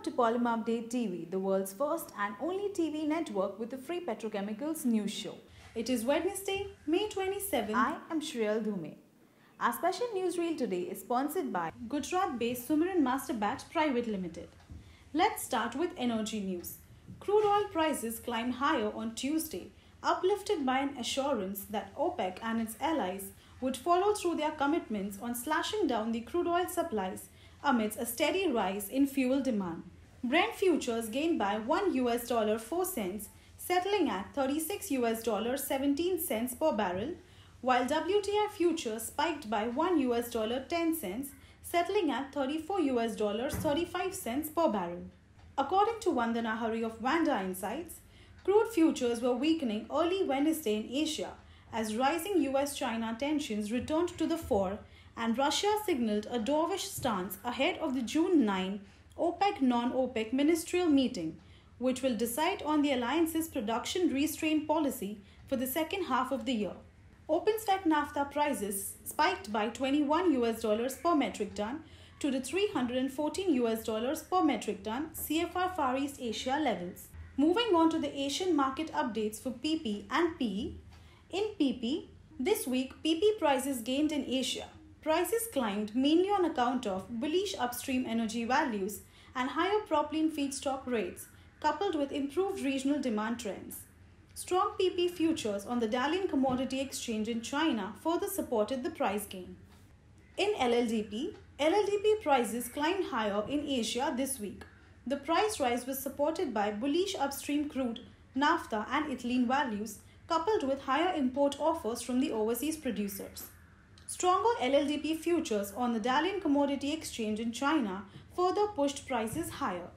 Welcome to Polymer Update TV, the world's first and only TV network with a free petrochemicals news show. It is Wednesday, May 27. I am Shreyal Dhume. Our special newsreel today is sponsored by Gujarat-based Sumeren Master Batch Private Limited. Let's start with energy news. Crude oil prices climbed higher on Tuesday, uplifted by an assurance that OPEC and its allies would follow through their commitments on slashing down the crude oil supplies amidst a steady rise in fuel demand. Brent futures gained by 1 US dollar 4 cents, settling at 36 US dollar 17 cents per barrel, while WTI futures spiked by 1 US dollar 10 cents, settling at 34 US dollars 35 cents per barrel. According to Vandana Hari of Vanda Insights, crude futures were weakening early Wednesday in Asia as rising US China tensions returned to the fore and Russia signaled a dovish stance ahead of the June 9 OPEC non OPEC ministerial meeting, which will decide on the alliance's production restraint policy for the second half of the year. open-spec naphtha prices spiked by 21 US dollars per metric ton to the 314 US dollars per metric ton CFR Far East Asia levels. Moving on to the Asian market updates for PP and PE. In PP, this week PP prices gained in Asia Prices climbed mainly on account of bullish upstream energy values and higher propylene feedstock rates, coupled with improved regional demand trends. Strong PP futures on the Dalian Commodity Exchange in China further supported the price gain. In LLDP, LLDP prices climbed higher in Asia this week. The price rise was supported by bullish upstream crude, naphtha, and ethylene values, coupled with higher import offers from the overseas producers. Stronger LLDP futures on the Dalian Commodity Exchange in China further pushed prices higher.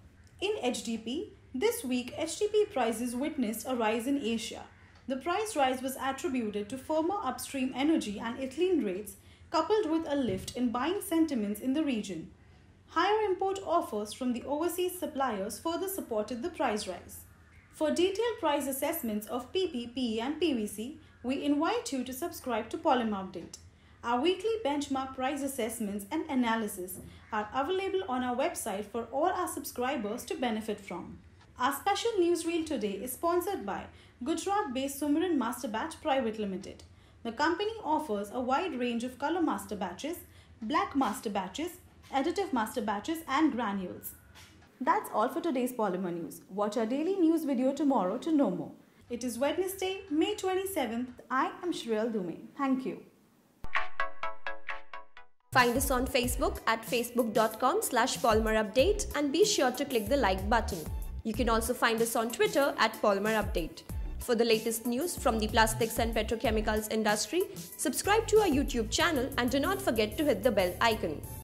In HDP, this week HDP prices witnessed a rise in Asia. The price rise was attributed to firmer upstream energy and ethylene rates coupled with a lift in buying sentiments in the region. Higher import offers from the overseas suppliers further supported the price rise. For detailed price assessments of PP, PE and PVC, we invite you to subscribe to Polymer Update. Our weekly benchmark price assessments and analysis are available on our website for all our subscribers to benefit from. Our special newsreel today is sponsored by Gujarat-based Sumeren Master Batch Private Limited. The company offers a wide range of color master batches, black master batches, additive master batches and granules. That's all for today's Polymer News. Watch our daily news video tomorrow to know more. It is Wednesday, May 27th. I am Shreyal Dhume. Thank you. Find us on Facebook at facebook.com slash polymerupdate and be sure to click the like button. You can also find us on Twitter at polymerupdate. For the latest news from the plastics and petrochemicals industry, subscribe to our YouTube channel and do not forget to hit the bell icon.